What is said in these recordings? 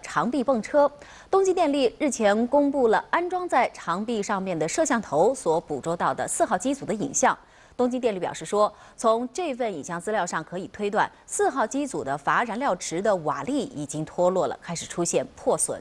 长臂泵车。东京电力日前公布了安装在长臂上面的摄像头所捕捉到的四号机组的影像。东京电力表示说，从这份影像资料上可以推断，四号机组的乏燃料池的瓦砾已经脱落了，开始出现破损。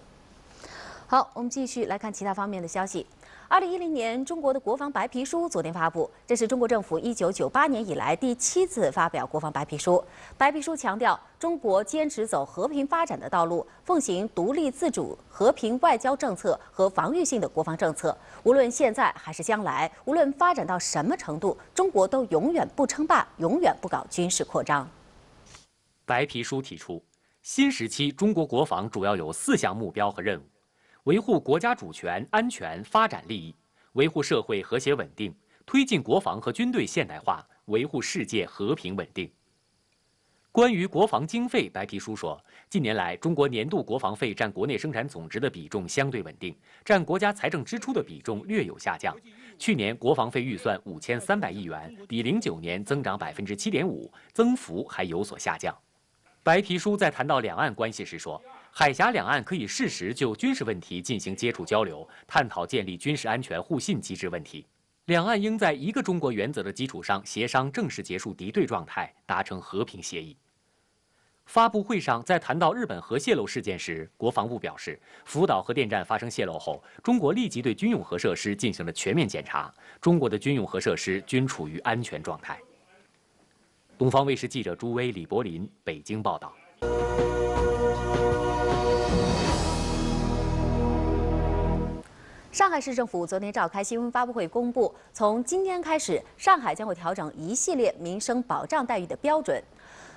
好，我们继续来看其他方面的消息。二零一零年，中国的国防白皮书昨天发布，这是中国政府一九九八年以来第七次发表国防白皮书。白皮书强调，中国坚持走和平发展的道路，奉行独立自主、和平外交政策和防御性的国防政策。无论现在还是将来，无论发展到什么程度，中国都永远不称霸，永远不搞军事扩张。白皮书提出，新时期中国国防主要有四项目标和任务。维护国家主权、安全、发展利益，维护社会和谐稳定，推进国防和军队现代化，维护世界和平稳定。关于国防经费，白皮书说，近年来中国年度国防费占国内生产总值的比重相对稳定，占国家财政支出的比重略有下降。去年国防费预算五千三百亿元，比零九年增长百分之七点五，增幅还有所下降。白皮书在谈到两岸关系时说。海峡两岸可以适时就军事问题进行接触交流，探讨建立军事安全互信机制问题。两岸应在一个中国原则的基础上协商正式结束敌对状态，达成和平协议。发布会上，在谈到日本核泄漏事件时，国防部表示，福岛核电站发生泄漏后，中国立即对军用核设施进行了全面检查，中国的军用核设施均处于安全状态。东方卫视记者朱威、李柏林北京报道。上海市政府昨天召开新闻发布会，公布从今天开始，上海将会调整一系列民生保障待遇的标准。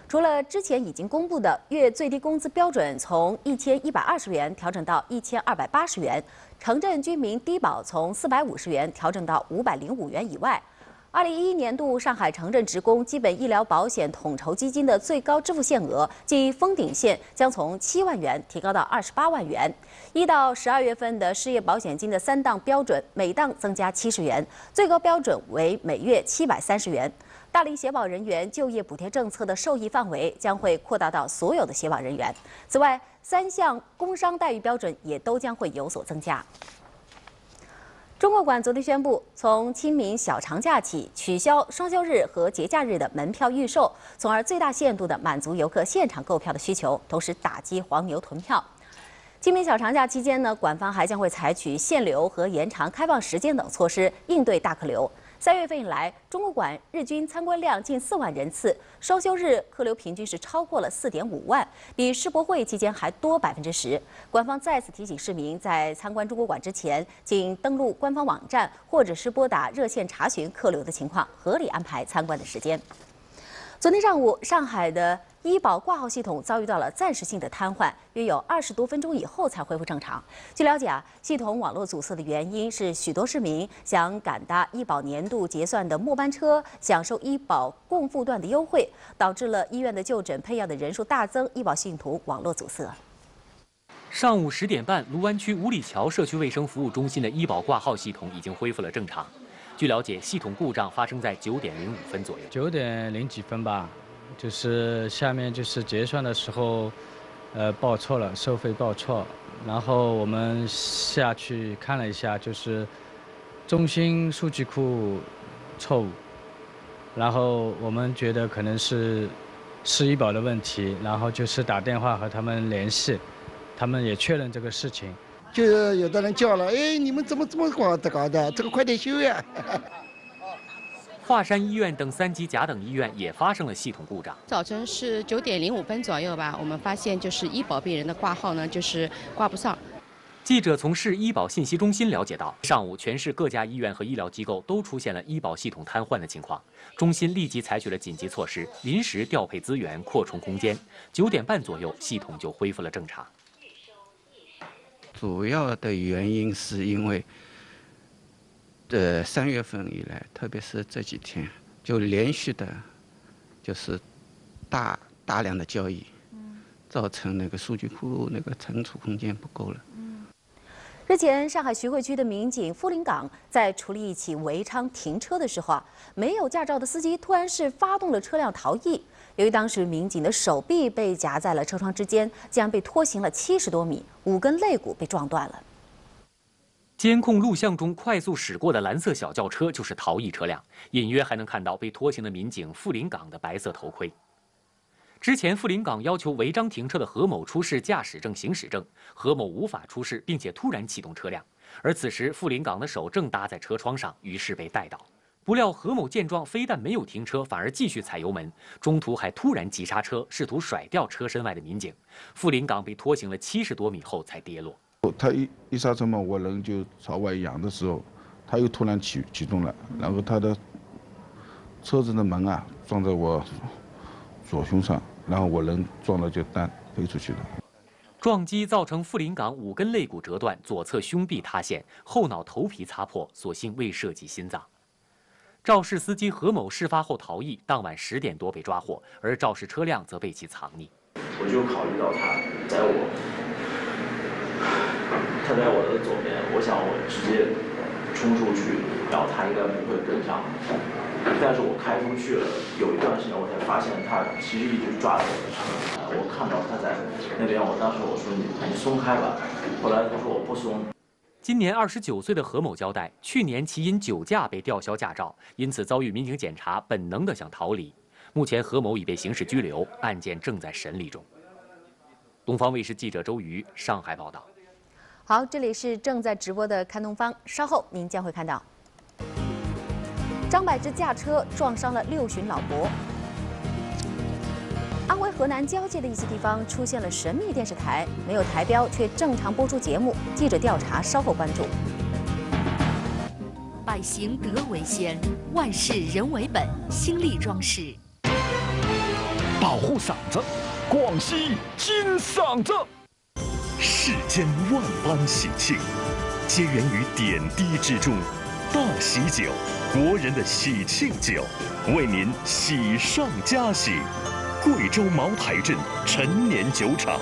除了之前已经公布的月最低工资标准从一千一百二十元调整到一千二百八十元，城镇居民低保从四百五十元调整到五百零五元以外。二零一一年度上海城镇职工基本医疗保险统筹基金的最高支付限额即封顶线将从七万元提高到二十八万元。一到十二月份的失业保险金的三档标准，每档增加七十元，最高标准为每月七百三十元。大龄协保人员就业补贴政策的受益范围将会扩大到所有的协保人员。此外，三项工伤待遇标准也都将会有所增加。中国馆昨天宣布，从清明小长假起取消双休日和节假日的门票预售，从而最大限度地满足游客现场购票的需求，同时打击黄牛囤票。清明小长假期间呢，馆方还将会采取限流和延长开放时间等措施，应对大客流。三月份以来，中国馆日均参观量近四万人次，双休日客流平均是超过了四点五万，比世博会期间还多百分之十。官方再次提醒市民，在参观中国馆之前，请登录官方网站或者是拨打热线查询客流的情况，合理安排参观的时间。昨天上午，上海的医保挂号系统遭遇到了暂时性的瘫痪，约有二十多分钟以后才恢复正常。据了解啊，系统网络阻塞的原因是许多市民想赶搭医保年度结算的末班车，享受医保共付段的优惠，导致了医院的就诊配药的人数大增，医保系统网络阻塞。上午十点半，卢湾区五里桥社区卫生服务中心的医保挂号系统已经恢复了正常。据了解，系统故障发生在九点零五分左右。九点零几分吧，就是下面就是结算的时候，呃，报错了，收费报错，然后我们下去看了一下，就是中心数据库错误，然后我们觉得可能是市医保的问题，然后就是打电话和他们联系，他们也确认这个事情。就有的人叫了，哎，你们怎么这么搞的搞的？这个快点修呀！华山医院等三级甲等医院也发生了系统故障。早晨是九点零五分左右吧，我们发现就是医保病人的挂号呢，就是挂不上。记者从市医保信息中心了解到，上午全市各家医院和医疗机构都出现了医保系统瘫痪的情况，中心立即采取了紧急措施，临时调配资源，扩充空间。九点半左右，系统就恢复了正常。主要的原因是因为，呃，三月份以来，特别是这几天，就连续的，就是大大量的交易，造成那个数据库那个存储空间不够了。日前，上海徐汇区的民警付林岗在处理一起违章停车的时候啊，没有驾照的司机突然是发动了车辆逃逸。由于当时民警的手臂被夹在了车窗之间，竟然被拖行了七十多米，五根肋骨被撞断了。监控录像中快速驶过的蓝色小轿车就是逃逸车辆，隐约还能看到被拖行的民警傅林岗的白色头盔。之前，傅林岗要求违章停车的何某出示驾驶证、行驶证，何某无法出示，并且突然启动车辆。而此时，傅林岗的手正搭在车窗上，于是被带倒。不料何某见状，非但没有停车，反而继续踩油门，中途还突然急刹车，试图甩掉车身外的民警。傅林岗被拖行了七十多米后才跌落。他一一刹车嘛，我人就朝外仰的时候，他又突然启启动了，然后他的车子的门啊撞在我左胸上，然后我人撞了就单飞出去了。撞击造成傅林岗五根肋骨折断，左侧胸壁塌陷，后脑头皮擦破，所幸未涉及心脏。肇事司机何某事发后逃逸，当晚十点多被抓获，而肇事车辆则被其藏匿。我就考虑到他在我。他在我的左边，我想我直接冲出去，然后他应该不会跟上。但是我开出去了，有一段时间我才发现他其实一直抓着我的车。我看到他在那边，我当时我说你你松开吧。后来他说我不松。今年二十九岁的何某交代，去年其因酒驾被吊销驾照，因此遭遇民警检查，本能的想逃离。目前何某已被刑事拘留，案件正在审理中。东方卫视记者周瑜上海报道。好，这里是正在直播的看东方，稍后您将会看到张柏芝驾车撞伤了六旬老伯。安徽河南交界的一些地方出现了神秘电视台，没有台标却正常播出节目。记者调查，稍后关注。百行德为先，万事人为本，新力装饰。保护嗓子，广西金嗓子。世间万般喜庆，皆源于点滴之中。大喜酒，国人的喜庆酒，为您喜上加喜。贵州茅台镇陈年酒厂，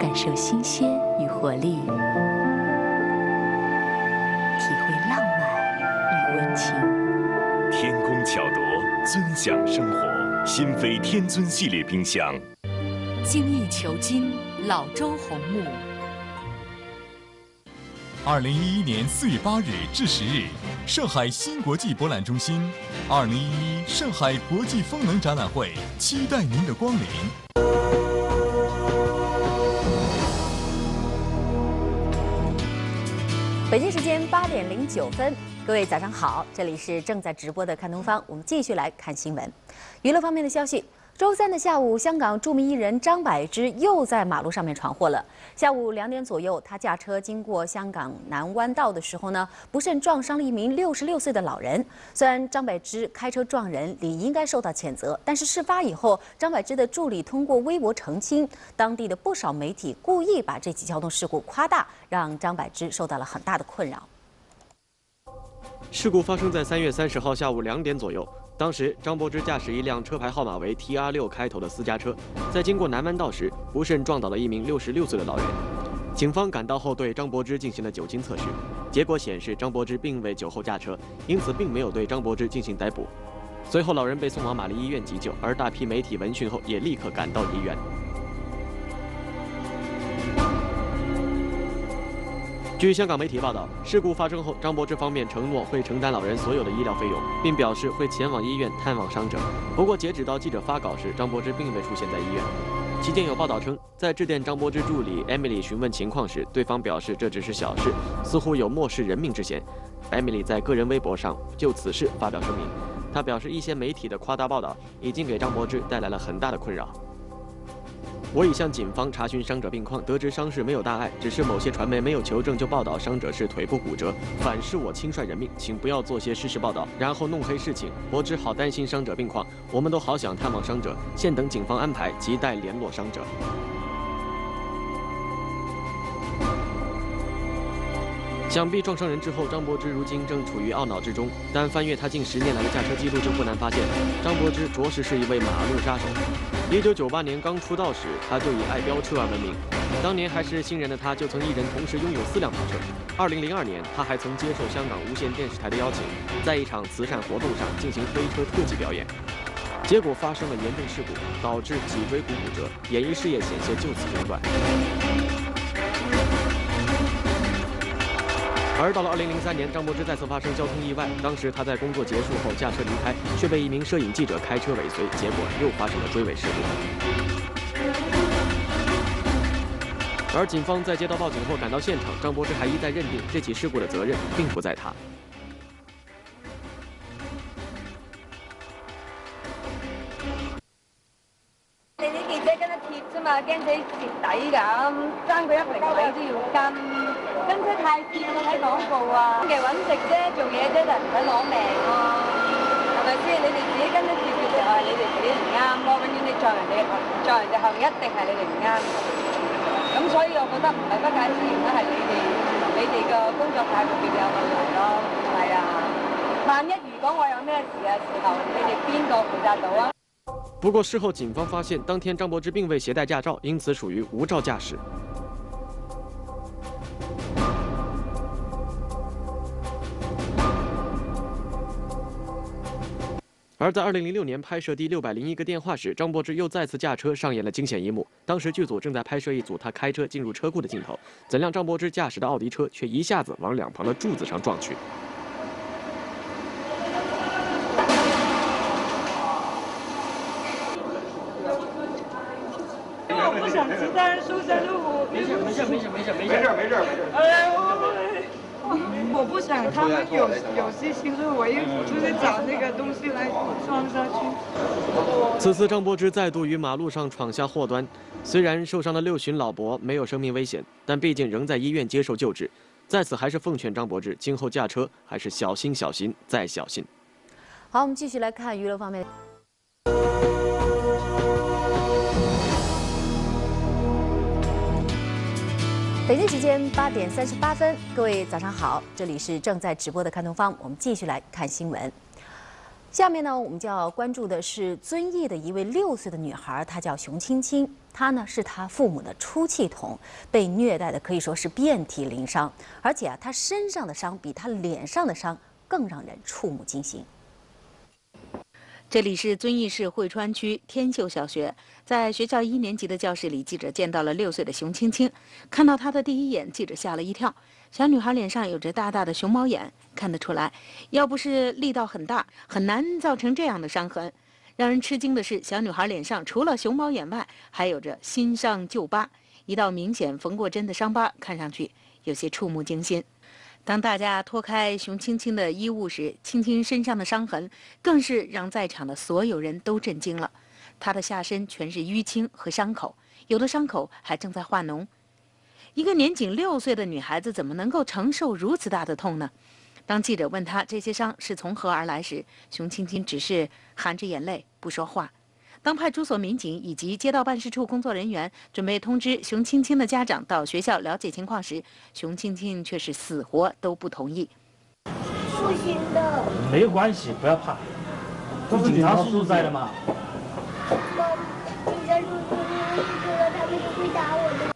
感受新鲜与活力，体会浪漫与温情。天工巧夺，尊享生活。新飞天尊系列冰箱。精益求精，老周红木。二零一一年四月八日至十日，上海新国际博览中心，二零一一上海国际风能展览会，期待您的光临。北京时间八点零九分，各位早上好，这里是正在直播的看东方，我们继续来看新闻，娱乐方面的消息。周三的下午，香港著名艺人张柏芝又在马路上面闯祸了。下午两点左右，他驾车经过香港南湾道的时候呢，不慎撞伤了一名六十六岁的老人。虽然张柏芝开车撞人理应该受到谴责，但是事发以后，张柏芝的助理通过微博澄清，当地的不少媒体故意把这起交通事故夸大，让张柏芝受到了很大的困扰。事故发生在三月三十号下午两点左右。当时，张柏芝驾驶一辆车牌号码为 T R 六开头的私家车，在经过南湾道时，不慎撞倒了一名六十六岁的老人。警方赶到后，对张柏芝进行了酒精测试，结果显示张柏芝并未酒后驾车，因此并没有对张柏芝进行逮捕。随后，老人被送往玛丽医院急救，而大批媒体闻讯后也立刻赶到医院。据香港媒体报道，事故发生后，张柏芝方面承诺会承担老人所有的医疗费用，并表示会前往医院探望伤者。不过，截止到记者发稿时，张柏芝并未出现在医院。期间有报道称，在致电张柏芝助理 Emily 询问情况时，对方表示这只是小事，似乎有漠视人命之嫌。Emily 在个人微博上就此事发表声明，他表示一些媒体的夸大报道已经给张柏芝带来了很大的困扰。我已向警方查询伤者病况，得知伤势没有大碍，只是某些传媒没有求证就报道伤者是腿部骨折，反是我轻率人命，请不要做些事实报道，然后弄黑事情。我只好担心伤者病况，我们都好想探望伤者，现等警方安排，亟待联络伤者。想必撞伤人之后，张柏芝如今正处于懊恼之中。但翻阅他近十年来的驾车记录，就不难发现，张柏芝着实是一位马路杀手。一九九八年刚出道时，他就以爱飙车而闻名。当年还是新人的他，就曾一人同时拥有四辆跑车。二零零二年，他还曾接受香港无线电视台的邀请，在一场慈善活动上进行飞车特技表演。结果发生了严重事故，导致脊椎骨骨折，演艺事业险些就此中断。而到了二零零三年，张柏芝再次发生交通意外。当时他在工作结束后驾车离开，却被一名摄影记者开车尾随，结果又发生了追尾事故。而警方在接到报警后赶到现场，张柏芝还一再认定这起事故的责任并不在他。你啲記者跟得貼啫嘛，驚自己蝕底咁，爭佢一厘米都要跟，跟車太貼有冇睇廣告啊？其實揾食啫，做嘢啫，就唔使攞命咯，係咪先？你哋自己跟得貼嘅時候係你哋自己唔啱咯，永遠你撞人哋撞人哋後一定係你哋唔啱。咁所以我覺得唔係不解之緣啦，係你哋你哋個工作態度變有問題咯，係啊。萬一如果我有咩事嘅時候，你哋邊個負責到啊？不过事后，警方发现当天张柏芝并未携带驾照，因此属于无照驾驶。而在2006年拍摄第六百零一个电话时，张柏芝又再次驾车上演了惊险一幕。当时剧组正在拍摄一组他开车进入车库的镜头，怎料张柏芝驾驶的奥迪车却一下子往两旁的柱子上撞去。我不想其他人受伤，就我没事没事没事没事没事没事没事没事。哎，我我不想他们有有事情，所以我一就是找那个东西来装上去。此次张柏芝再度于马路上闯下祸端，虽然受伤的六旬老伯没有生命危险，但毕竟仍在医院接受救治。在此还是奉劝张柏芝，今后驾车还是小心小心再小心。好，我们继续来看娱乐方面。北京时间八点三十八分，各位早上好，这里是正在直播的看东方，我们继续来看新闻。下面呢，我们就要关注的是遵义的一位六岁的女孩，她叫熊青青，她呢是她父母的出气筒，被虐待的可以说是遍体鳞伤，而且啊，她身上的伤比她脸上的伤更让人触目惊心。这里是遵义市汇川区天秀小学，在学校一年级的教室里，记者见到了六岁的熊青青。看到她的第一眼，记者吓了一跳。小女孩脸上有着大大的熊猫眼，看得出来，要不是力道很大，很难造成这样的伤痕。让人吃惊的是，小女孩脸上除了熊猫眼外，还有着新伤旧疤，一道明显缝过针的伤疤，看上去有些触目惊心。当大家脱开熊青青的衣物时，青青身上的伤痕更是让在场的所有人都震惊了。她的下身全是淤青和伤口，有的伤口还正在化脓。一个年仅六岁的女孩子怎么能够承受如此大的痛呢？当记者问她这些伤是从何而来时，熊青青只是含着眼泪不说话。当派出所民警以及街道办事处工作人员准备通知熊青青的家长到学校了解情况时，熊青青却是死活都不同意。不行的。没有关系，不要怕。这是警察叔叔在的嘛。警察叔叔说了，他们不会打我的。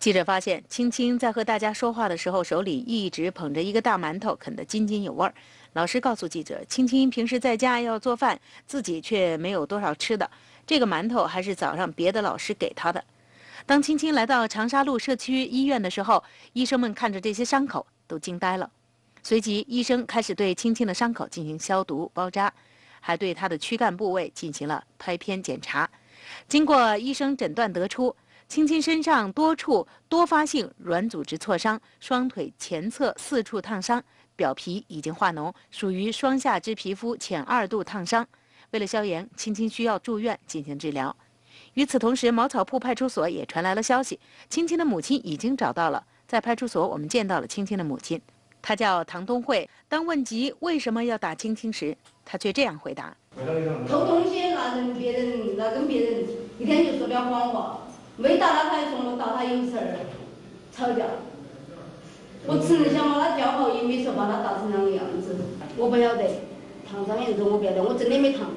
记者发现，青青在和大家说话的时候，手里一直捧着一个大馒头，啃得津津有味儿。老师告诉记者，青青平时在家要做饭，自己却没有多少吃的。这个馒头还是早上别的老师给她的。当青青来到长沙路社区医院的时候，医生们看着这些伤口都惊呆了。随即，医生开始对青青的伤口进行消毒包扎，还对她的躯干部位进行了拍片检查。经过医生诊断得出，青青身上多处多发性软组织挫伤，双腿前侧四处烫伤。表皮已经化脓，属于双下肢皮肤浅二度烫伤。为了消炎，青青需要住院进行治疗。与此同时，茅草铺派出所也传来了消息，青青的母亲已经找到了。在派出所，我们见到了青青的母亲，她叫唐东慧。当问及为什么要打青青时，她却这样回答：偷东西那人别人那跟别人一天就说点谎话，没打他他还说我打他有事儿，吵架。我只能想把他教好，也没说把他打成那个样子。我不晓得，烫伤严重，我不晓得，我真的没烫。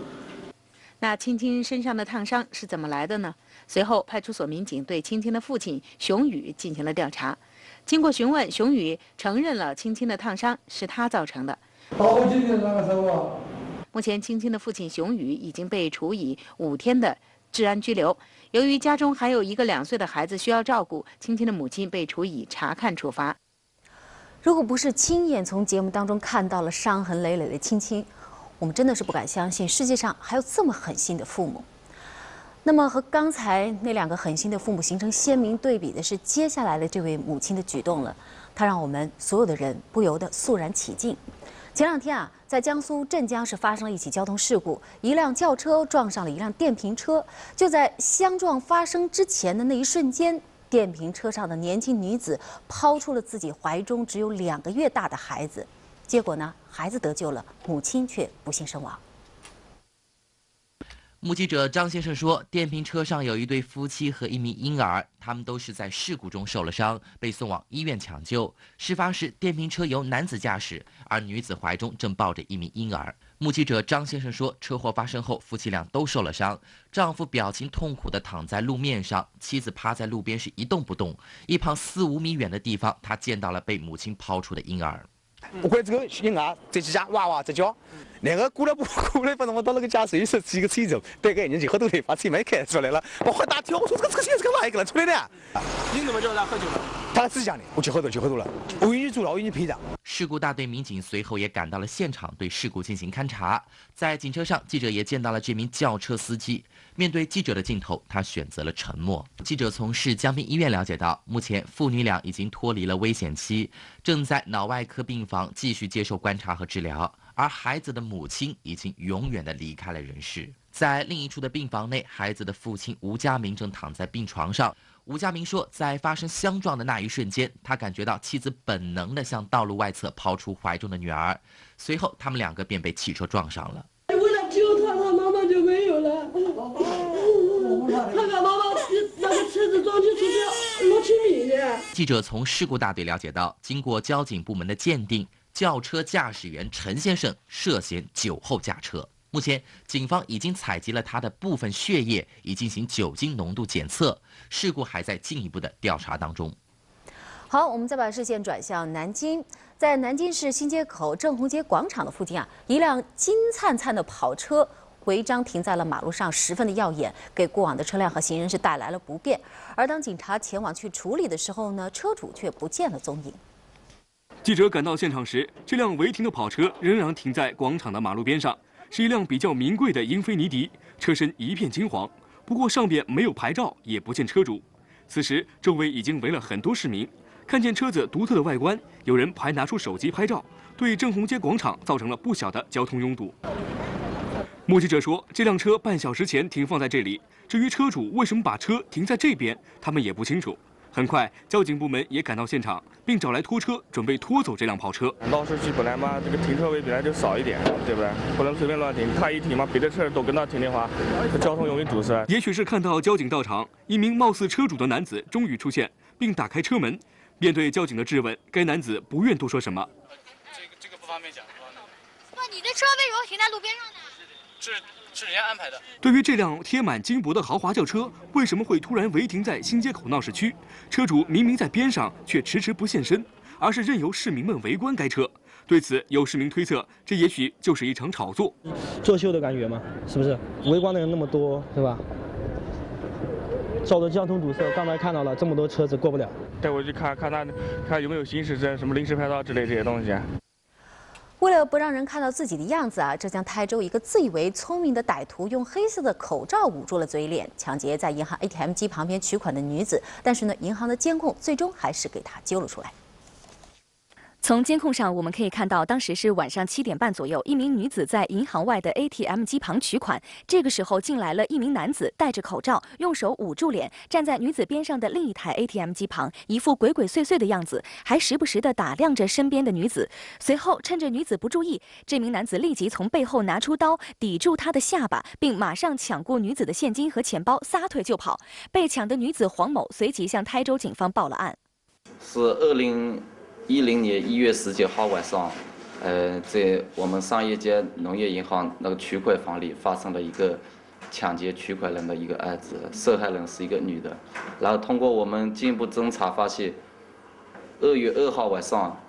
那青青身上的烫伤是怎么来的呢？随后，派出所民警对青青的父亲熊宇进行了调查。经过询问，熊宇承认了青青的烫伤是他造成的。目前，青青的父亲熊宇已经被处以五天的治安拘留。由于家中还有一个两岁的孩子需要照顾，青青的母亲被处以查看处罚。如果不是亲眼从节目当中看到了伤痕累累的青青，我们真的是不敢相信世界上还有这么狠心的父母。那么和刚才那两个狠心的父母形成鲜明对比的是，接下来的这位母亲的举动了，她让我们所有的人不由得肃然起敬。前两天啊，在江苏镇江市发生了一起交通事故，一辆轿车撞上了一辆电瓶车。就在相撞发生之前的那一瞬间，电瓶车上的年轻女子抛出了自己怀中只有两个月大的孩子。结果呢，孩子得救了，母亲却不幸身亡。目击者张先生说，电瓶车上有一对夫妻和一名婴儿，他们都是在事故中受了伤，被送往医院抢救。事发时，电瓶车由男子驾驶，而女子怀中正抱着一名婴儿。目击者张先生说，车祸发生后，夫妻俩都受了伤，丈夫表情痛苦地躺在路面上，妻子趴在路边是一动不动。一旁四五米远的地方，他见到了被母亲抛出的婴儿。不会这个婴儿在家娃娃在家，那个过了不过了，反正我到那个驾驶室几个车子，戴个眼镜去后头去，把车门开出来了，我快打跳，我说这个这个车是干嘛一个人出来的？你怎么叫他喝酒了？他自讲的，我去后头去后头了，我给你做了，我给你赔偿。事故大队民警随后也赶到了现场，对事故进行勘查。在警车上，记者也见到了这名轿车司机。面对记者的镜头，他选择了沉默。记者从市江滨医院了解到，目前父女俩已经脱离了危险期，正在脑外科病房继续接受观察和治疗。而孩子的母亲已经永远的离开了人世。在另一处的病房内，孩子的父亲吴家明正躺在病床上。吴家明说，在发生相撞的那一瞬间，他感觉到妻子本能的向道路外侧抛出怀中的女儿，随后他们两个便被汽车撞上了。为了救他，他妈妈就没有了。他把妈妈那个车子撞进去六七米的。记者从事故大队了解到，经过交警部门的鉴定，轿车驾驶员陈先生涉嫌酒后驾车。目前，警方已经采集了他的部分血液，已进行酒精浓度检测。事故还在进一步的调查当中。好，我们再把视线转向南京，在南京市新街口正红街广场的附近啊，一辆金灿灿的跑车。违章停在了马路上，十分的耀眼，给过往的车辆和行人是带来了不便。而当警察前往去处理的时候呢，车主却不见了踪影。记者赶到现场时，这辆违停的跑车仍然停在广场的马路边上，是一辆比较名贵的英菲尼迪，车身一片金黄，不过上边没有牌照，也不见车主。此时周围已经围了很多市民，看见车子独特的外观，有人还拿出手机拍照，对正红街广场造成了不小的交通拥堵。目击者说，这辆车半小时前停放在这里。至于车主为什么把车停在这边，他们也不清楚。很快，交警部门也赶到现场，并找来拖车，准备拖走这辆跑车。闹市区本来嘛，这个停车位本来就少一点，对不对？不能随便乱停。他一停嘛，别的车都跟他停的话，交通容易堵塞。也许是看到交警到场，一名貌似车主的男子终于出现，并打开车门。面对交警的质问，该男子不愿多说什么。这个这个不方便讲。那你的车为什么停在路边上呢？是是人家安排的。对于这辆贴满金箔的豪华轿车，为什么会突然违停在新街口闹市区？车主明明在边上，却迟迟不现身，而是任由市民们围观该车。对此，有市民推测，这也许就是一场炒作，作秀的感觉嘛？是不是？围观的人那么多，是吧？造成交通堵塞。刚才看到了这么多车子过不了，带我去看看他，看有没有行驶证、什么临时牌照之类这些东西。为了不让人看到自己的样子啊，浙江台州一个自以为聪明的歹徒用黑色的口罩捂住了嘴脸，抢劫在银行 ATM 机旁边取款的女子。但是呢，银行的监控最终还是给他揪了出来。从监控上，我们可以看到，当时是晚上七点半左右，一名女子在银行外的 ATM 机旁取款。这个时候进来了一名男子，戴着口罩，用手捂住脸，站在女子边上的另一台 ATM 机旁，一副鬼鬼祟祟的样子，还时不时地打量着身边的女子。随后，趁着女子不注意，这名男子立即从背后拿出刀抵住她的下巴，并马上抢过女子的现金和钱包，撒腿就跑。被抢的女子黄某随即向台州警方报了案。是二零。一零年一月十九号晚上，呃，在我们商业街农业银行那个取款房里发生了一个抢劫取款人的一个案子，受害人是一个女的。然后通过我们进一步侦查发现，二月二号晚上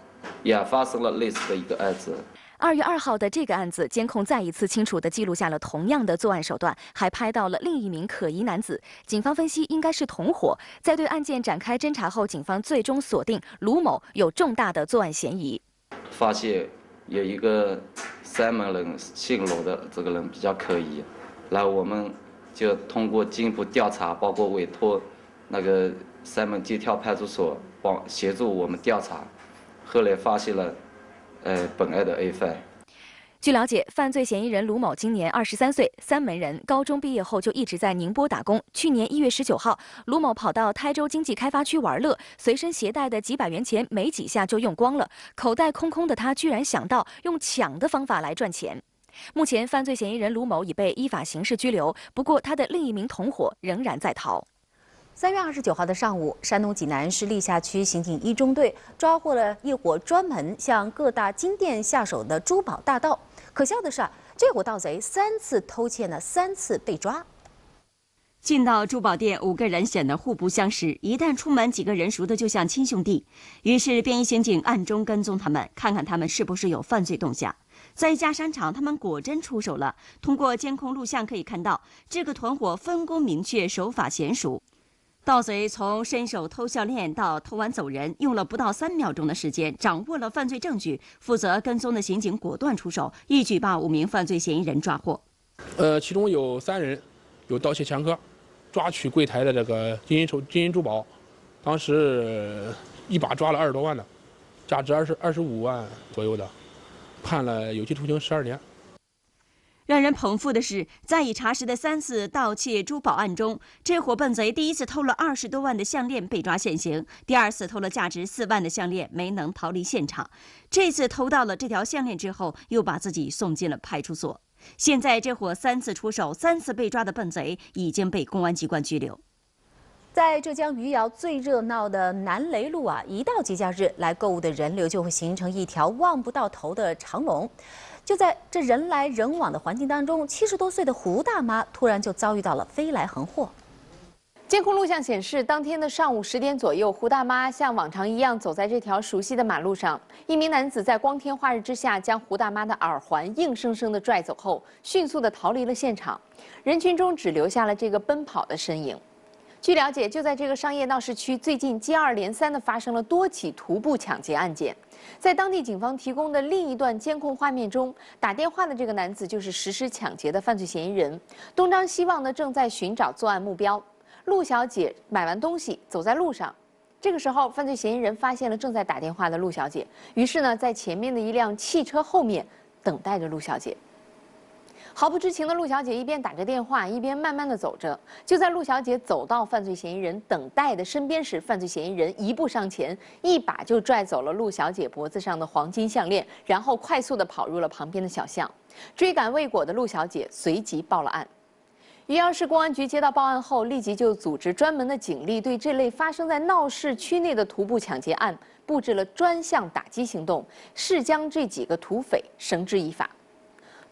也发生了类似的一个案子。二月二号的这个案子，监控再一次清楚地记录下了同样的作案手段，还拍到了另一名可疑男子。警方分析应该是同伙，在对案件展开侦查后，警方最终锁定卢某有重大的作案嫌疑。发现有一个三门人姓罗的这个人比较可疑，然后我们就通过进一步调查，包括委托那个三门街跳派出所帮协助我们调查，后来发现了。呃，本案的 A 犯。据了解，犯罪嫌疑人卢某今年二十三岁，三门人，高中毕业后就一直在宁波打工。去年一月十九号，卢某跑到台州经济开发区玩乐，随身携带的几百元钱没几下就用光了，口袋空空的他居然想到用抢的方法来赚钱。目前，犯罪嫌疑人卢某已被依法刑事拘留，不过他的另一名同伙仍然在逃。三月二十九号的上午，山东济南市历下区刑警一中队抓获了一伙专门向各大金店下手的珠宝大盗。可笑的是，这伙盗贼三次偷窃呢，三次被抓。进到珠宝店，五个人显得互不相识，一旦出门，几个人熟的就像亲兄弟。于是，便衣刑警暗中跟踪他们，看看他们是不是有犯罪动向。在一家商场，他们果真出手了。通过监控录像可以看到，这个团伙分工明确，手法娴熟。盗贼从伸手偷项链到偷完走人，用了不到三秒钟的时间，掌握了犯罪证据。负责跟踪的刑警果断出手，一举把五名犯罪嫌疑人抓获。呃，其中有三人有盗窃前科，抓取柜台的这个金银手金银珠宝，当时一把抓了二十多万的，价值二十二十五万左右的，判了有期徒刑十二年。让人捧腹的是，在已查实的三次盗窃珠宝案中，这伙笨贼第一次偷了二十多万的项链被抓现行，第二次偷了价值四万的项链没能逃离现场，这次偷到了这条项链之后，又把自己送进了派出所。现在，这伙三次出手、三次被抓的笨贼已经被公安机关拘留。在浙江余姚最热闹的南雷路啊，一到节假日，来购物的人流就会形成一条望不到头的长龙。就在这人来人往的环境当中，七十多岁的胡大妈突然就遭遇到了飞来横祸。监控录像显示，当天的上午十点左右，胡大妈像往常一样走在这条熟悉的马路上，一名男子在光天化日之下将胡大妈的耳环硬生生地拽走后，迅速地逃离了现场，人群中只留下了这个奔跑的身影。据了解，就在这个商业闹市区，最近接二连三地发生了多起徒步抢劫案件。在当地警方提供的另一段监控画面中，打电话的这个男子就是实施抢劫的犯罪嫌疑人，东张西望呢正在寻找作案目标。陆小姐买完东西走在路上，这个时候犯罪嫌疑人发现了正在打电话的陆小姐，于是呢，在前面的一辆汽车后面等待着陆小姐。毫不知情的陆小姐一边打着电话，一边慢慢的走着。就在陆小姐走到犯罪嫌疑人等待的身边时，犯罪嫌疑人一步上前，一把就拽走了陆小姐脖子上的黄金项链，然后快速的跑入了旁边的小巷。追赶未果的陆小姐随即报了案。余姚市公安局接到报案后，立即就组织专门的警力，对这类发生在闹市区内的徒步抢劫案布置了专项打击行动，誓将这几个土匪绳之以法。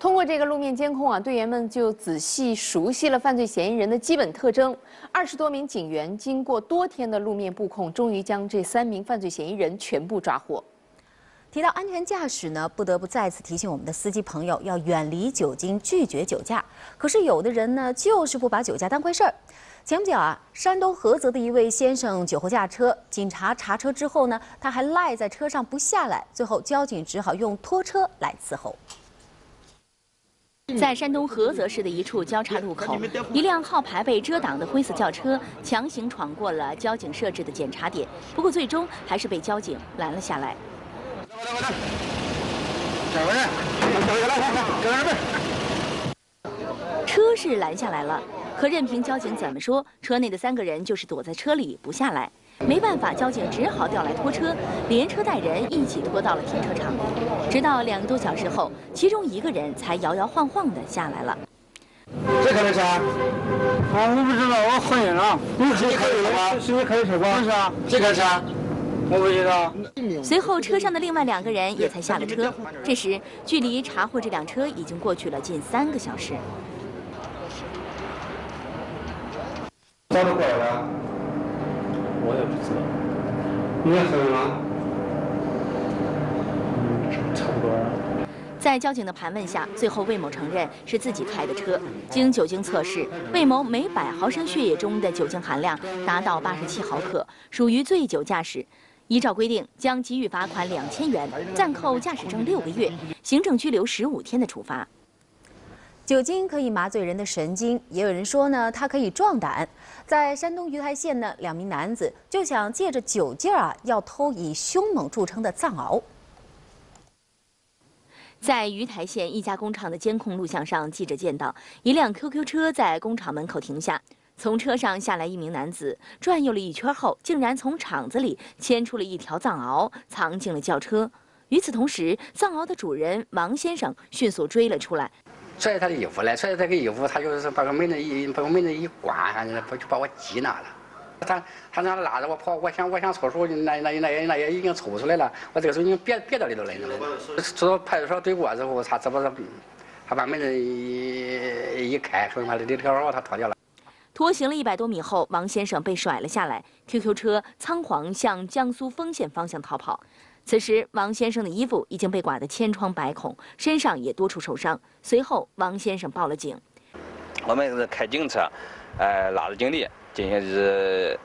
通过这个路面监控啊，队员们就仔细熟悉了犯罪嫌疑人的基本特征。二十多名警员经过多天的路面布控，终于将这三名犯罪嫌疑人全部抓获。提到安全驾驶呢，不得不再次提醒我们的司机朋友要远离酒精，拒绝酒驾。可是有的人呢，就是不把酒驾当回事儿。前不久啊，山东菏泽的一位先生酒后驾车，警察查车之后呢，他还赖在车上不下来，最后交警只好用拖车来伺候。在山东菏泽市的一处交叉路口，一辆号牌被遮挡的灰色轿车强行闯过了交警设置的检查点，不过最终还是被交警拦了下来。车是拦下来了，可任凭交警怎么说，车内的三个人就是躲在车里不下来。没办法，交警只好调来拖车，连车带人一起拖到了停车场。直到两个多小时后，其中一个人才摇摇晃晃地下来了。谁开的车？啊，我不知道，我怀孕了。你是开的车吗？是你开的车吧？不是啊。谁开车？我不知道。随后，车上的另外两个人也才下了车。这时，距离查获这辆车已经过去了近三个小时。找到过来了？我也不知道。你也喝了？嗯，差不多。在交警的盘问下，最后魏某承认是自己开的车。经酒精测试，魏某每百毫升血液中的酒精含量达到八十七毫克，属于醉酒驾驶。依照规定，将给予罚款两千元，暂扣驾驶证六个月，行政拘留十五天的处罚。酒精可以麻醉人的神经，也有人说呢，它可以壮胆。在山东鱼台县呢，两名男子就想借着酒劲儿啊，要偷以凶猛著称的藏獒。在鱼台县一家工厂的监控录像上，记者见到一辆 QQ 车在工厂门口停下，从车上下来一名男子，转悠了一圈后，竟然从厂子里牵出了一条藏獒，藏进了轿车。与此同时，藏獒的主人王先生迅速追了出来。拽他的衣服来，拽他的衣服，他就是把个门子一把个门子一关，不就把我挤那了。他他那拉着我跑，我想我想抽手，那那那那也已经抽出来了，我这个时候已经憋憋到里头了。走到派出所对过之后，他这不是他把门子一一开，说他的这条他脱掉了。拖行了一百多米后，王先生被甩了下来，QQ 车仓皇向江苏丰县方向逃跑。此时，王先生的衣服已经被刮得千疮百孔，身上也多处受伤。随后，王先生报了警。我们是开警车，呃，拉着警力进行是，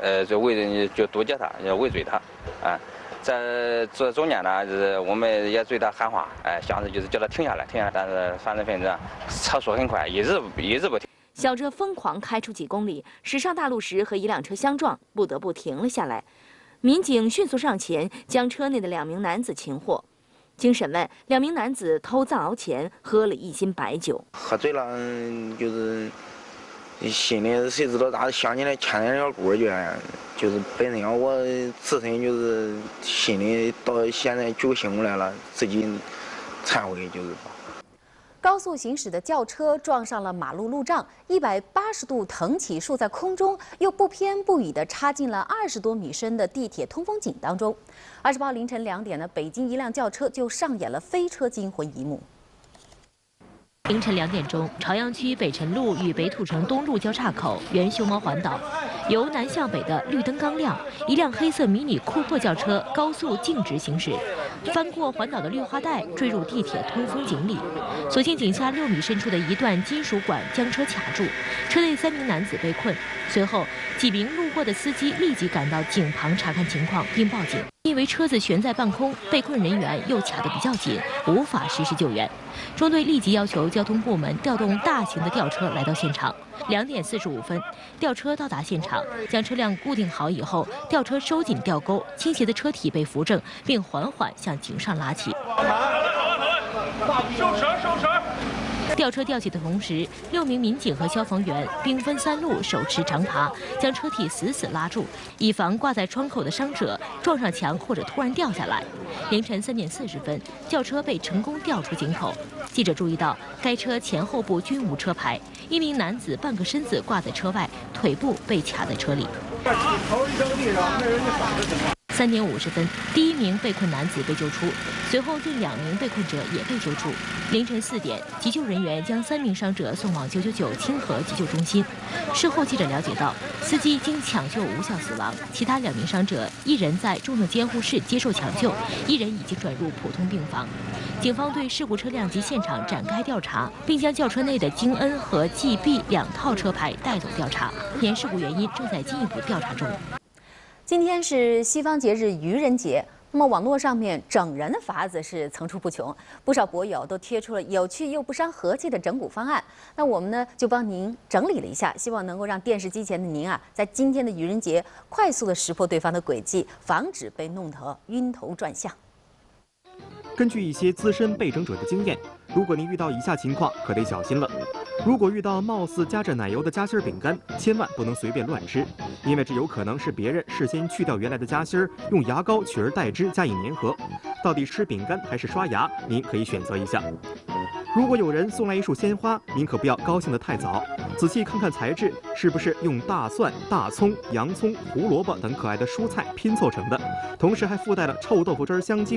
呃，就围就堵截他，要围追他，啊，在这中间呢，就是我们也对他喊话，哎，想着就是叫他停下来，停下来。但是犯罪分子车速很快，一直一直不停。小车疯狂开出几公里，驶上大路时和一辆车相撞，不得不停了下来。民警迅速上前，将车内的两名男子擒获。经审问，两名男子偷藏獒前喝了一斤白酒。喝醉了，就是心里谁知道咋想起来牵那条棍儿去，就是本身我自身就是心里到现在酒醒过来了，自己忏悔就是。高速行驶的轿车撞上了马路路障，一百八十度腾起，竖在空中，又不偏不倚地插进了二十多米深的地铁通风井当中。二十八凌晨两点呢，北京一辆轿车就上演了飞车惊魂一幕。凌晨两点钟，朝阳区北辰路与北土城东路交叉口原熊猫环岛，由南向北的绿灯刚亮，一辆黑色迷你库珀轿车高速径直行驶，翻过环岛的绿化带，坠入地铁通风井里。所幸井下六米深处的一段金属管将车卡住，车内三名男子被困。随后，几名路过的司机立即赶到井旁查看情况并报警。因为车子悬在半空，被困人员又卡得比较紧，无法实施救援。中队立即要求交通部门调动大型的吊车来到现场。两点四十五分，吊车到达现场，将车辆固定好以后，吊车收紧吊钩，倾斜的车体被扶正，并缓缓向井上拉起。收绳，收绳。吊车吊起的同时，六名民警和消防员兵分三路，手持长耙，将车体死死拉住，以防挂在窗口的伤者撞上墙或者突然掉下来。凌晨三点四十分，轿车被成功吊出井口。记者注意到，该车前后部均无车牌，一名男子半个身子挂在车外，腿部被卡在车里。三点五十分，第一名被困男子被救出，随后另两名被困者也被救出。凌晨四点，急救人员将三名伤者送往九九九清河急救中心。事后，记者了解到，司机经抢救无效死亡，其他两名伤者，一人在重症监护室接受抢救，一人已经转入普通病房。警方对事故车辆及现场展开调查，并将轿车内的京 N 和 GB 两套车牌带走调查，现事故原因正在进一步调查中。今天是西方节日愚人节，那么网络上面整人的法子是层出不穷，不少博友都贴出了有趣又不伤和气的整蛊方案。那我们呢就帮您整理了一下，希望能够让电视机前的您啊，在今天的愚人节快速的识破对方的诡计，防止被弄得晕头转向。根据一些资深被整者的经验，如果您遇到以下情况，可得小心了。如果遇到貌似夹着奶油的夹心饼干，千万不能随便乱吃，因为这有可能是别人事先去掉原来的夹心儿，用牙膏取而代之加以粘合。到底吃饼干还是刷牙，您可以选择一下。如果有人送来一束鲜花，您可不要高兴得太早，仔细看看材质是不是用大蒜、大葱、洋葱、胡萝卜等可爱的蔬菜拼凑成的，同时还附带了臭豆腐汁儿香精。